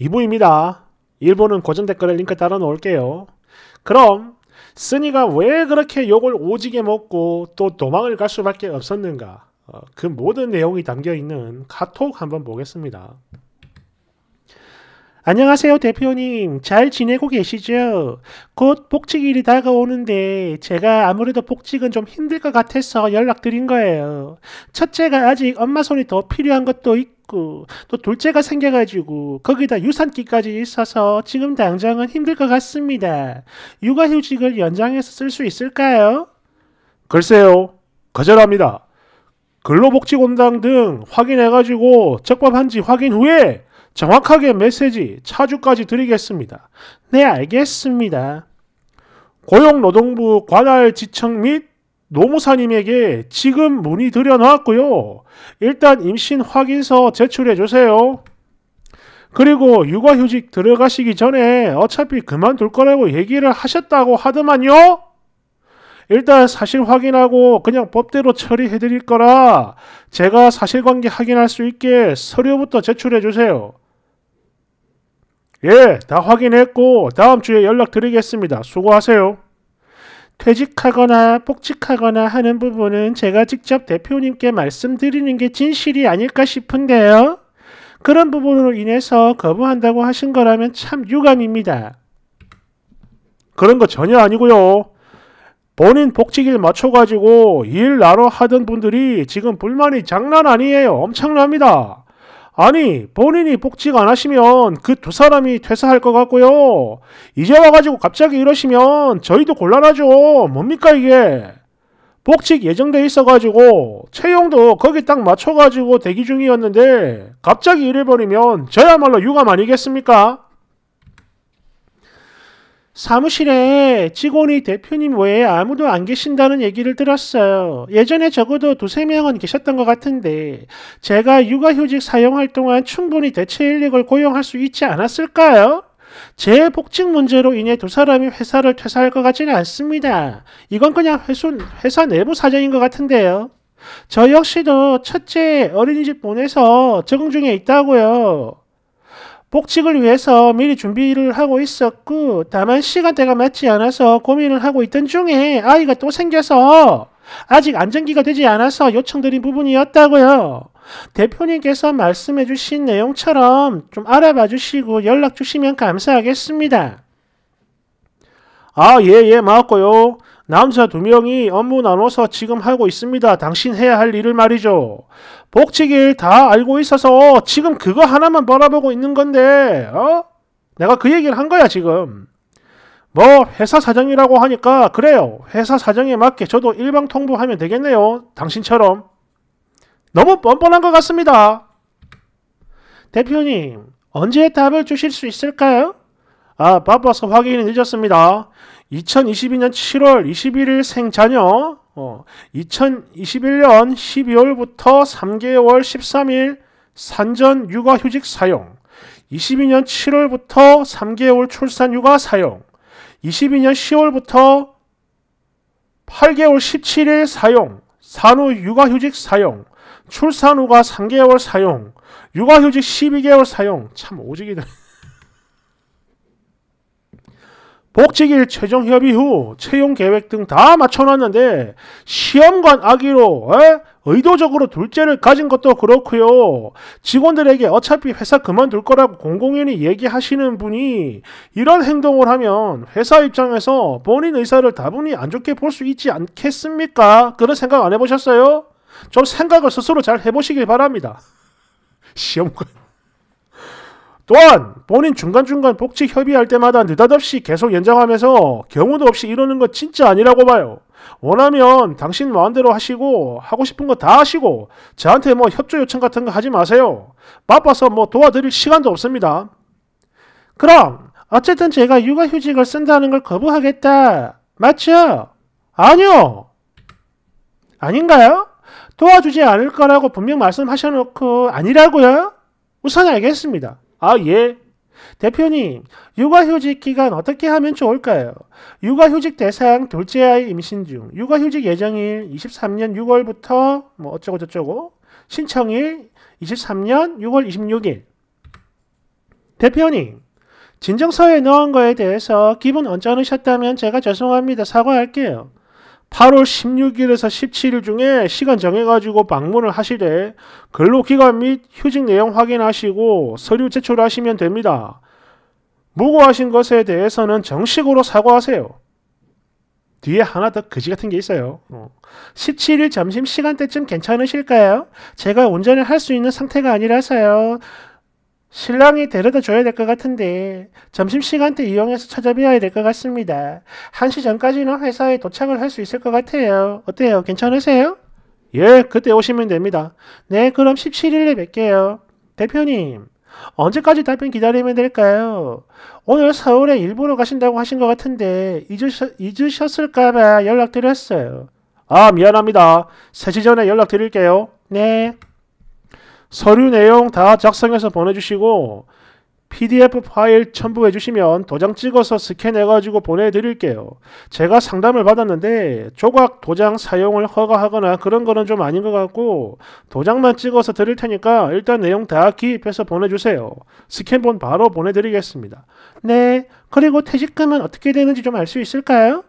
2부입니다. 1부는 고정 댓글에 링크 따라 놓을게요. 그럼 쓰니가 왜 그렇게 욕을 오지게 먹고 또 도망을 갈 수밖에 없었는가? 어, 그 모든 내용이 담겨 있는 카톡 한번 보겠습니다. 안녕하세요, 대표님. 잘 지내고 계시죠? 곧 복직일이 다가오는데 제가 아무래도 복직은 좀 힘들 것 같아서 연락드린 거예요. 첫째가 아직 엄마 손이 더 필요한 것도 있고 또 둘째가 생겨가지고 거기다 유산기까지 있어서 지금 당장은 힘들 것 같습니다. 육아휴직을 연장해서 쓸 수 있을까요? 글쎄요, 거절합니다. 근로복지공단 등 확인해가지고 적법한지 확인 후에 정확하게 메시지 차주까지 드리겠습니다. 네, 알겠습니다. 고용노동부 관할 지청 및 노무사님에게 지금 문의 드려놨고요. 일단 임신 확인서 제출해 주세요. 그리고 육아휴직 들어가시기 전에 어차피 그만둘 거라고 얘기를 하셨다고 하더만요. 일단 사실 확인하고 그냥 법대로 처리해 드릴 거라 제가 사실관계 확인할 수 있게 서류부터 제출해 주세요. 예, 다 확인했고 다음 주에 연락드리겠습니다. 수고하세요. 퇴직하거나 복직하거나 하는 부분은 제가 직접 대표님께 말씀드리는 게 진실이 아닐까 싶은데요. 그런 부분으로 인해서 거부한다고 하신 거라면 참 유감입니다. 그런 거 전혀 아니고요. 본인 복직일 맞춰가지고 일 나러 하던 분들이 지금 불만이 장난 아니에요. 엄청납니다. 아니 본인이 복직 안 하시면 그 두 사람이 퇴사할 것 같고요. 이제 와가지고 갑자기 이러시면 저희도 곤란하죠. 뭡니까 이게? 복직 예정돼 있어가지고 채용도 거기 딱 맞춰가지고 대기 중이었는데 갑자기 이래버리면 저야말로 유감 아니겠습니까? 사무실에 직원이 대표님 외에 아무도 안 계신다는 얘기를 들었어요. 예전에 적어도 두세 명은 계셨던 것 같은데 제가 육아휴직 사용할 동안 충분히 대체 인력을 고용할 수 있지 않았을까요? 제 복직 문제로 인해 두 사람이 회사를 퇴사할 것 같지는 않습니다. 이건 그냥 회수, 회사 내부 사정인 것 같은데요. 저 역시도 첫째 어린이집 보내서 적응 중에 있다고요. 복직을 위해서 미리 준비를 하고 있었고 다만 시간대가 맞지 않아서 고민을 하고 있던 중에 아이가 또 생겨서 아직 안정기가 되지 않아서 요청드린 부분이었다고요. 대표님께서 말씀해 주신 내용처럼 좀 알아봐 주시고 연락 주시면 감사하겠습니다. 아, 예, 예, 맞고요. 남자 두 명이 업무 나눠서 지금 하고 있습니다. 당신 해야 할 일을 말이죠. 복직일 다 알고 있어서 지금 그거 하나만 바라보고 있는 건데, 어? 내가 그 얘기를 한 거야, 지금. 뭐, 회사 사정이라고 하니까, 그래요. 회사 사정에 맞게 저도 일방 통보하면 되겠네요. 당신처럼. 너무 뻔뻔한 것 같습니다. 대표님, 언제 답을 주실 수 있을까요? 아, 바빠서 확인이 늦었습니다. 2022년 7월 21일 생자녀, 어, 2021년 12월부터 3개월 13일 산전 육아휴직 사용, 22년 7월부터 3개월 출산 육아 사용, 22년 10월부터 8개월 17일 사용, 산후 육아휴직 사용, 출산 후가 3개월 사용, 육아휴직 12개월 사용, 참 오지기다. 복직일 최종 협의 후 채용 계획 등 다 맞춰놨는데 시험관 아기로 에? 의도적으로 둘째를 가진 것도 그렇고요. 직원들에게 어차피 회사 그만둘 거라고 공공연히 얘기하시는 분이 이런 행동을 하면 회사 입장에서 본인 의사를 다분히 안 좋게 볼 수 있지 않겠습니까? 그런 생각 안 해보셨어요? 좀 생각을 스스로 잘 해보시길 바랍니다. 시험관. 또한 본인 중간중간 복직 협의할 때마다 느닷없이 계속 연장하면서 경우도 없이 이러는 건 진짜 아니라고 봐요. 원하면 당신 마음대로 하시고 하고 싶은 거 다 하시고 저한테 뭐 협조 요청 같은 거 하지 마세요. 바빠서 뭐 도와드릴 시간도 없습니다. 그럼 어쨌든 제가 육아휴직을 쓴다는 걸 거부하겠다. 맞죠? 아니요. 아닌가요? 도와주지 않을 거라고 분명 말씀하셔놓고 아니라고요? 우선 알겠습니다. 아, 예. 대표님, 육아휴직 기간 어떻게 하면 좋을까요? 육아휴직 대상 둘째 아이 임신 중, 육아휴직 예정일 23년 6월부터 뭐 어쩌고저쩌고, 신청일 23년 6월 26일. 대표님, 진정서에 넣은 거에 대해서 기분 언짢으셨다면 제가 죄송합니다. 사과할게요. 8월 16일에서 17일 중에 시간 정해가지고 방문을 하시되 근로기간 및 휴직 내용 확인하시고 서류 제출하시면 됩니다. 무고하신 것에 대해서는 정식으로 사과하세요. 뒤에 하나 더 거지 같은 게 있어요. 17일 점심 시간대쯤 괜찮으실까요? 제가 운전을 할 수 있는 상태가 아니라서요. 신랑이 데려다 줘야 될 것 같은데 점심시간대 이용해서 찾아뵈야 될 것 같습니다. 1시 전까지는 회사에 도착을 할 수 있을 것 같아요. 어때요? 괜찮으세요? 예, 그때 오시면 됩니다. 네, 그럼 17일에 뵐게요. 대표님, 언제까지 답변 기다리면 될까요? 오늘 서울에 일부러 가신다고 하신 것 같은데 잊으셨, 잊으셨을까봐 연락드렸어요. 아, 미안합니다. 3시 전에 연락드릴게요. 네. 서류 내용 다 작성해서 보내주시고 PDF 파일 첨부해 주시면 도장 찍어서 스캔해 가지고 보내드릴게요. 제가 상담을 받았는데 조각 도장 사용을 허가하거나 그런 거는 좀 아닌 것 같고 도장만 찍어서 드릴 테니까 일단 내용 다 기입해서 보내주세요. 스캔본 바로 보내드리겠습니다. 네, 그리고 퇴직금은 어떻게 되는지 좀 알 수 있을까요?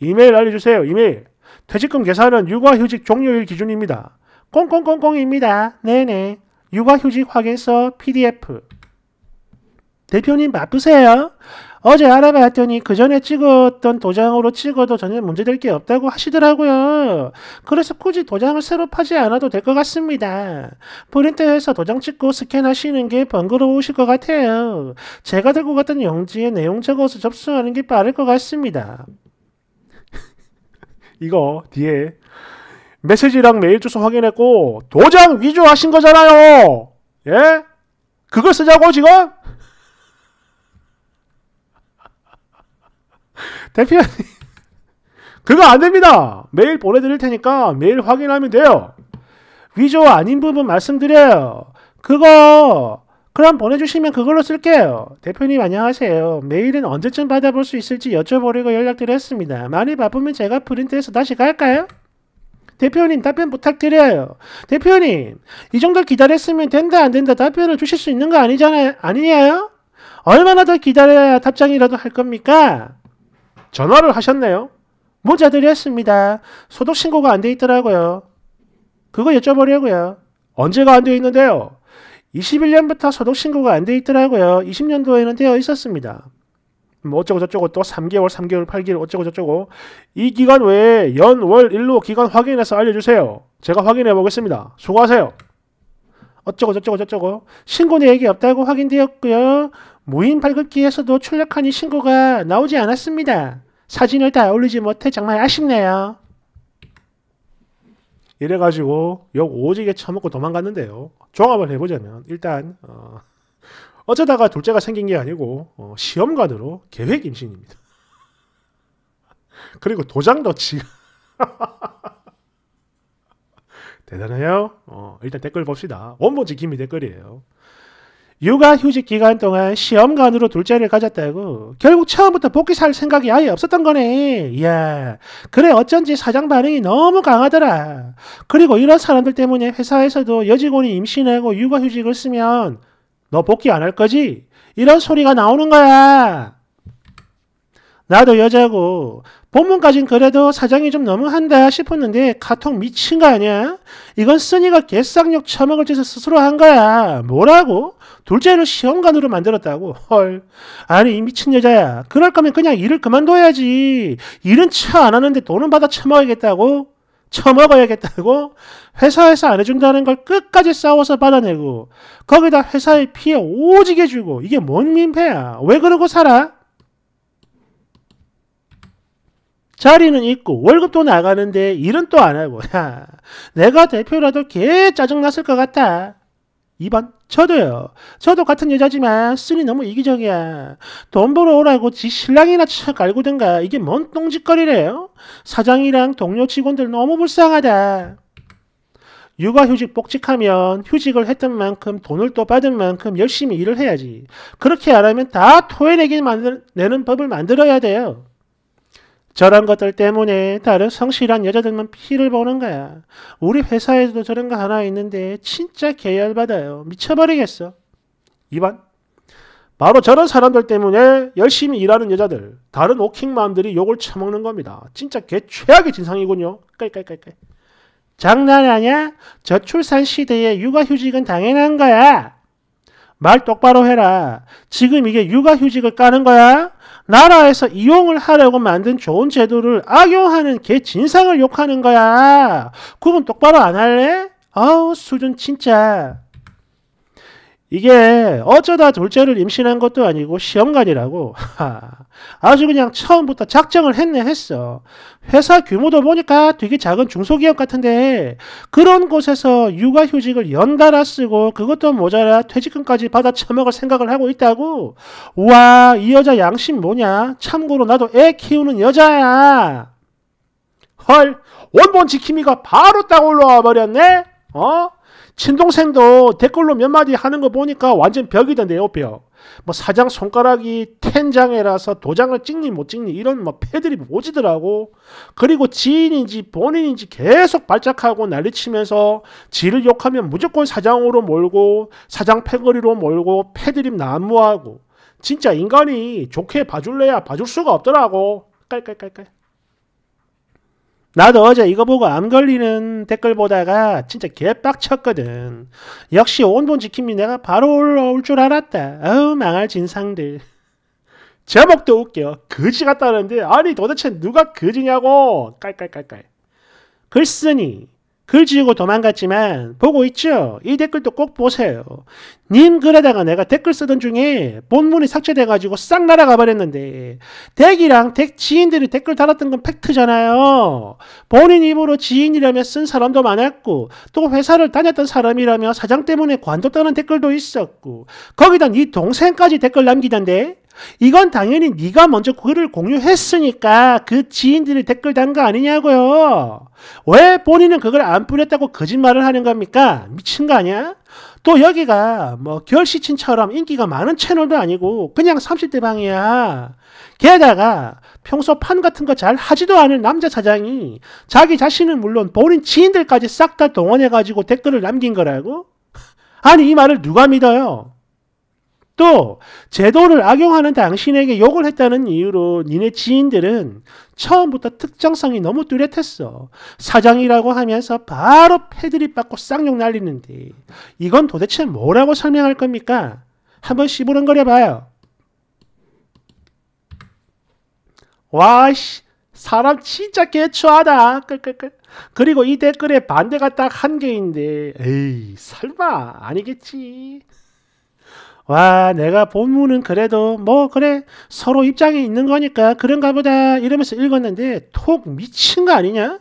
이메일 알려주세요. 이메일. 퇴직금 계산은 육아휴직 종료일 기준입니다. 꽁꽁꽁꽁입니다. 네네. 육아휴직 확인서 PDF. 대표님 바쁘세요? 어제 알아봤더니 그 전에 찍었던 도장으로 찍어도 전혀 문제될 게 없다고 하시더라고요. 그래서 굳이 도장을 새로 파지 않아도 될 것 같습니다. 프린터에서 도장 찍고 스캔하시는 게 번거로우실 것 같아요. 제가 들고 갔던 용지에 내용 적어서 접수하는 게 빠를 것 같습니다. 이거 뒤에 메시지랑 메일 주소 확인했고 도장 위조하신 거잖아요. 예? 그걸 쓰자고 지금? 대표님 그거 안 됩니다. 메일 보내드릴 테니까 메일 확인하면 돼요. 위조 아닌 부분 말씀드려요. 그거 그럼 보내주시면 그걸로 쓸게요. 대표님 안녕하세요. 메일은 언제쯤 받아볼 수 있을지 여쭤보려고 연락드렸습니다. 많이 바쁘면 제가 프린트해서 다시 갈까요? 대표님 답변 부탁드려요. 대표님 이 정도 기다렸으면 된다 안 된다 답변을 주실 수 있는 거 아니잖아요. 아니냐요? 얼마나 더 기다려야 답장이라도 할 겁니까? 전화를 하셨네요. 문자 드렸습니다. 소독 신고가 안 돼 있더라고요. 그거 여쭤보려고요. 언제가 안 돼 있는데요? 21년부터 소독 신고가 안 돼 있더라고요. 20년도에는 되어 있었습니다. 뭐 어쩌고 저쩌고 또 3개월, 3개월, 8개월 어쩌고 저쩌고 이 기간 외에 연, 월, 일로 기간 확인해서 알려주세요. 제가 확인해 보겠습니다. 수고하세요. 어쩌고 저쩌고 저쩌고 신고 내역이 없다고 확인되었고요. 무인 발급기에서도 출력하니 신고가 나오지 않았습니다. 사진을 다 올리지 못해 정말 아쉽네요. 이래가지고 욕 오지게 처먹고 도망갔는데요. 종합을 해보자면 일단 어, 어쩌다가 둘째가 생긴 게 아니고 어, 시험관으로 계획 임신입니다. 그리고 도장도 지가 대단해요. 어, 일단 댓글 봅시다. 원본지 김이 댓글이에요. 육아 휴직 기간 동안 시험관으로 둘째를 가졌다고 결국 처음부터 복귀 살 생각이 아예 없었던 거네. 이야 그래 어쩐지 사장 반응이 너무 강하더라. 그리고 이런 사람들 때문에 회사에서도 여직원이 임신하고 육아 휴직을 쓰면 너 복귀 안 할 거지? 이런 소리가 나오는 거야. 나도 여자고 본문까진 그래도 사장이 좀 너무한다 싶었는데 카톡 미친 거 아니야? 이건 쓰니가 개쌍욕 처먹을 짓을 스스로 한 거야. 뭐라고? 둘째를 시험관으로 만들었다고? 헐. 아니 이 미친 여자야. 그럴 거면 그냥 일을 그만둬야지. 일은 차 안 하는데 돈은 받아 처먹어야겠다고? 처먹어야겠다고? 회사에서 안 해준다는 걸 끝까지 싸워서 받아내고 거기다 회사에 피해 오지게 주고 이게 뭔 민폐야. 왜 그러고 살아? 자리는 있고 월급도 나가는데 일은 또 안 하고 야 내가 대표라도 개 짜증났을 것 같아 2번 저도요 저도 같은 여자지만 쓰니 너무 이기적이야. 돈 벌어 오라고 지 신랑이나 척 알고든가 이게 뭔 똥짓거리래요? 사장이랑 동료 직원들 너무 불쌍하다. 육아휴직 복직하면 휴직을 했던 만큼 돈을 또 받은 만큼 열심히 일을 해야지. 그렇게 안 하면 다 토해내게 만들, 내는 법을 만들어야 돼요 저런 것들 때문에 다른 성실한 여자들만 피를 보는 거야. 우리 회사에도 저런 거 하나 있는데 진짜 계열받아요. 미쳐버리겠어. 2번. 바로 저런 사람들 때문에 열심히 일하는 여자들, 다른 오킹맘들이 욕을 처먹는 겁니다. 진짜 개 최악의 진상이군요. 깔깔깔깔. 장난하냐? 저출산 시대에 육아휴직은 당연한 거야. 말 똑바로 해라. 지금 이게 육아휴직을 까는 거야? 나라에서 이용을 하려고 만든 좋은 제도를 악용하는 개 진상을 욕하는 거야. 구분 똑바로 안 할래? 아우 수준 진짜. 이게 어쩌다 둘째를 임신한 것도 아니고 시험관이라고. 아주 그냥 처음부터 작정을 했네 했어. 회사 규모도 보니까 되게 작은 중소기업 같은데 그런 곳에서 육아휴직을 연달아 쓰고 그것도 모자라 퇴직금까지 받아 처먹을 생각을 하고 있다고? 우와 이 여자 양심 뭐냐? 참고로 나도 애 키우는 여자야. 헐 원본 지킴이가 바로 딱 올라와 버렸네? 어? 친동생도 댓글로 몇 마디 하는 거 보니까 완전 벽이던데요, 벽. 뭐 사장 손가락이 텐장애라서 도장을 찍니 못 찍니 이런 뭐 패들이 오지더라고. 그리고 지인인지 본인인지 계속 발작하고 난리치면서 지를 욕하면 무조건 사장으로 몰고 사장 패거리로 몰고 패드립 난무하고 진짜 인간이 좋게 봐줄래야 봐줄 수가 없더라고. 깔깔깔깔. 나도 어제 이거 보고 암 걸리는 댓글 보다가 진짜 개빡쳤거든. 역시 온돈 지킴이 내가 바로 올라올 줄 알았다. 어우 망할 진상들. 제목도 웃겨. 거지 같다는데 아니 도대체 누가 거지냐고. 깔깔깔깔. 글쓰니 글 지우고 도망갔지만 보고 있죠? 이 댓글도 꼭 보세요. 님 글에다가 내가 댓글 쓰던 중에 본문이 삭제돼가지고 싹 날아가 버렸는데 댁이랑 댁 지인들이 댓글 달았던 건 팩트잖아요. 본인 입으로 지인이라며 쓴 사람도 많았고 또 회사를 다녔던 사람이라며 사장 때문에 관뒀다는 댓글도 있었고 거기다 네 동생까지 댓글 남기던데 이건 당연히 네가 먼저 글을 공유했으니까 그 지인들이 댓글 단 거 아니냐고요. 왜 본인은 그걸 안 뿌렸다고 거짓말을 하는 겁니까? 미친 거 아니야? 또 여기가 뭐 결시친처럼 인기가 많은 채널도 아니고 그냥 30대 방이야. 게다가 평소 판 같은 거 잘 하지도 않은 남자 사장이 자기 자신은 물론 본인 지인들까지 싹 다 동원해가지고 댓글을 남긴 거라고? 아니 이 말을 누가 믿어요? 또 제도를 악용하는 당신에게 욕을 했다는 이유로 니네 지인들은 처음부터 특정성이 너무 뚜렷했어. 사장이라고 하면서 바로 패드립 받고 쌍욕 날리는데 이건 도대체 뭐라고 설명할 겁니까? 한번 씨부렁거려 봐요. 와씨 사람 진짜 개추하다. 끌끌끌. 그리고 이 댓글에 반대가 딱 한 개인데 에이 설마 아니겠지. 와, 내가 본문은 그래도 뭐 그래 서로 입장이 있는 거니까 그런가 보다 이러면서 읽었는데 톡 미친 거 아니냐?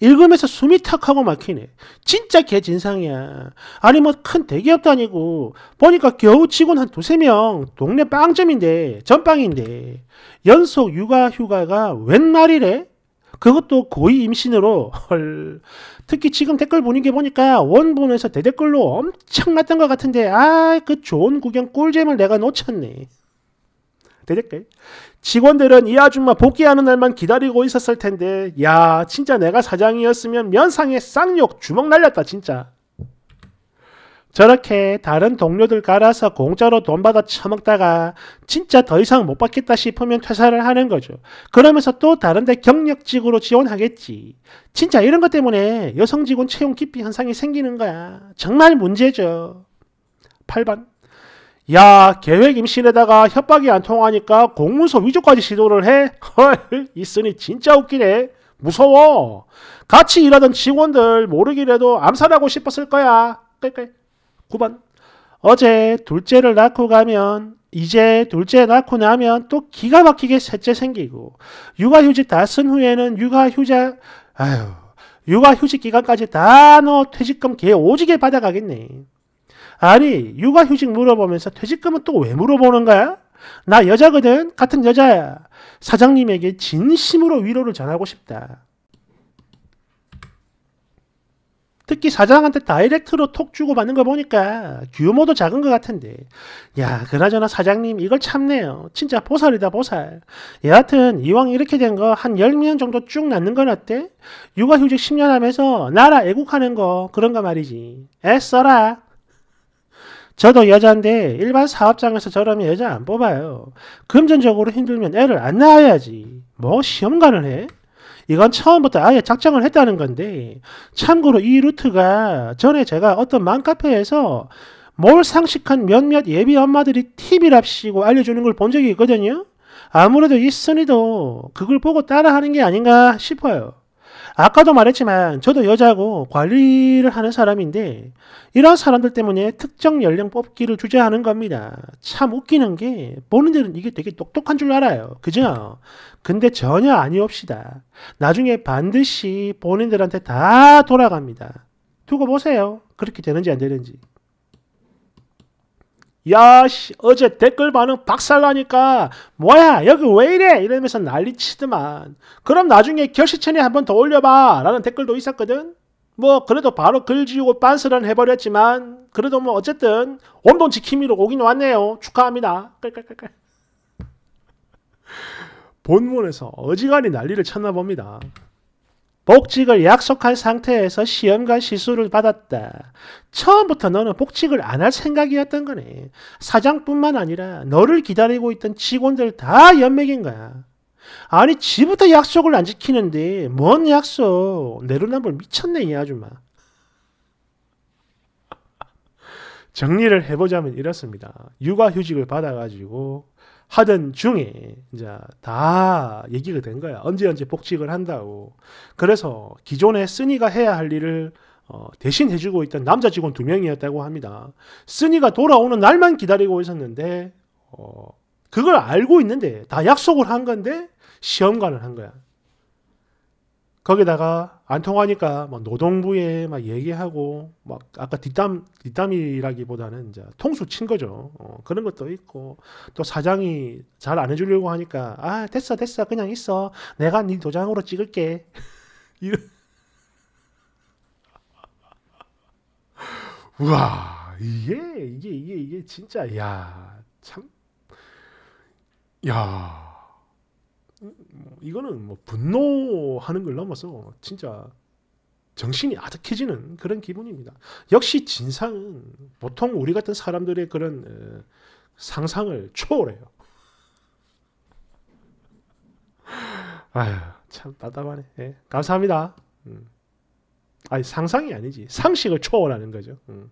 읽으면서 숨이 탁 하고 막히네. 진짜 개진상이야. 아니 뭐 큰 대기업도 아니고 보니까 겨우 직원 한 두세 명 동네 빵점인데 전빵인데 연속 육아 휴가가 웬 말이래? 그것도 고의 임신으로 헐 특히 지금 댓글 분위기 보니까 원본에서 대댓글로 엄청났던 것 같은데 아 그 좋은 구경 꿀잼을 내가 놓쳤네. 대댓글. 직원들은 이 아줌마 복귀하는 날만 기다리고 있었을 텐데 야 진짜 내가 사장이었으면 면상에 쌍욕 주먹 날렸다 진짜. 저렇게 다른 동료들 갈아서 공짜로 돈 받아 처먹다가 진짜 더 이상 못 받겠다 싶으면 퇴사를 하는 거죠. 그러면서 또 다른데 경력직으로 지원하겠지. 진짜 이런 것 때문에 여성 직원 채용 기피 현상이 생기는 거야. 정말 문제죠. 8번. 야, 계획 임신에다가 협박이 안 통하니까 공문서 위조까지 시도를 해? 헐, 있으니 진짜 웃기네. 무서워. 같이 일하던 직원들 모르기라도 암살하고 싶었을 거야. 끌끌. 9번. 어제 둘째를 낳고 가면 이제 둘째 낳고 나면 또 기가 막히게 셋째 생기고 육아휴직 다 쓴 후에는 육아휴자 아유 육아휴직 기간까지 다 넣어 퇴직금 개 오지게 받아가겠네. 아니 육아휴직 물어보면서 퇴직금은 또 왜 물어보는 거야? 나 여자거든 같은 여자야. 사장님에게 진심으로 위로를 전하고 싶다. 특히 사장한테 다이렉트로 톡 주고 받는 거 보니까 규모도 작은 것 같은데 야 그나저나 사장님 이걸 참네요 진짜 보살이다 보살 여하튼 이왕 이렇게 된 거 한 10년 정도 쭉 낳는 건 어때? 육아휴직 10년 하면서 나라 애국하는 거 그런 거 말이지 애써라 저도 여자인데 일반 사업장에서 저러면 여자 안 뽑아요. 금전적으로 힘들면 애를 안 낳아야지. 뭐 시험관을 해? 이건 처음부터 아예 작정을 했다는 건데 참고로 이 루트가 전에 제가 어떤 맘카페에서 뭘 상식한 몇몇 예비 엄마들이 팁이랍시고 알려주는 걸 본 적이 있거든요. 아무래도 이 순이도 그걸 보고 따라하는 게 아닌가 싶어요. 아까도 말했지만 저도 여자고 관리를 하는 사람인데 이런 사람들 때문에 특정 연령 뽑기를 주재하는 겁니다. 참 웃기는 게 본인들은 이게 되게 똑똑한 줄 알아요. 그죠? 근데 전혀 아니옵시다. 나중에 반드시 본인들한테 다 돌아갑니다. 두고 보세요. 그렇게 되는지 안 되는지. 야, 씨, 어제 댓글 반응 박살나니까, 뭐야, 여기 왜 이래? 이러면서 난리 치더만. 그럼 나중에 결시천에 한 번 더 올려봐. 라는 댓글도 있었거든? 뭐, 그래도 바로 글 지우고 빤스런 해버렸지만, 그래도 뭐, 어쨌든, 원본 지킴이로 오긴 왔네요. 축하합니다. 깔깔깔깔. 본문에서 어지간히 난리를 쳤나 봅니다. 복직을 약속한 상태에서 시험관 시술을 받았다. 처음부터 너는 복직을 안 할 생각이었던 거네. 사장뿐만 아니라 너를 기다리고 있던 직원들 다 연맥인 거야. 아니 지부터 약속을 안 지키는데 뭔 약속? 내로남불 미쳤네 이 아줌마. 정리를 해보자면 이렇습니다. 육아휴직을 받아가지고 하던 중에 이제 다 얘기가 된 거야. 언제 언제 복직을 한다고. 그래서 기존에 쓰니가 해야 할 일을 어, 대신 해주고 있던 남자 직원 두 명이었다고 합니다. 쓰니가 돌아오는 날만 기다리고 있었는데 어, 그걸 알고 있는데 다 약속을 한 건데 시험관을 한 거야. 거기다가 안 통하니까 뭐 노동부에 막 얘기하고 막 아까 뒷담 뒷담이라기보다는 이제 통수 친 거죠. 어, 그런 것도 있고 또 사장이 잘 안 해주려고 하니까 아 됐어 됐어 그냥 있어 내가 네 도장으로 찍을게. 이런 우와 이게 이게 이게 이게 진짜 야 참 야. 이거는 뭐 분노하는 걸 넘어서 진짜 정신이 아득해지는 그런 기분입니다. 역시 진상은 보통 우리 같은 사람들의 그런 어, 상상을 초월해요. 아휴, 참 답답하네. 예, 감사합니다. 음. 아니 상상이 아니지 상식을 초월하는 거죠. 음.